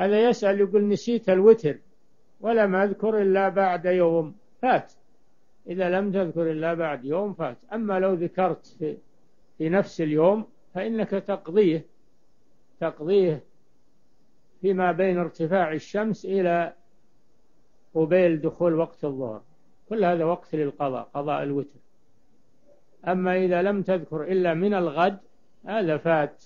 هذا يسأل يقول نسيت الوتر ولم أذكر إلا بعد يوم فات. إذا لم تذكر إلا بعد يوم فات. أما لو ذكرت في, في نفس اليوم فإنك تقضيه تقضيه فيما بين ارتفاع الشمس إلى قبيل دخول وقت الظهر. كل هذا وقت للقضاء قضاء الوتر. أما إذا لم تذكر إلا من الغد هذا فات.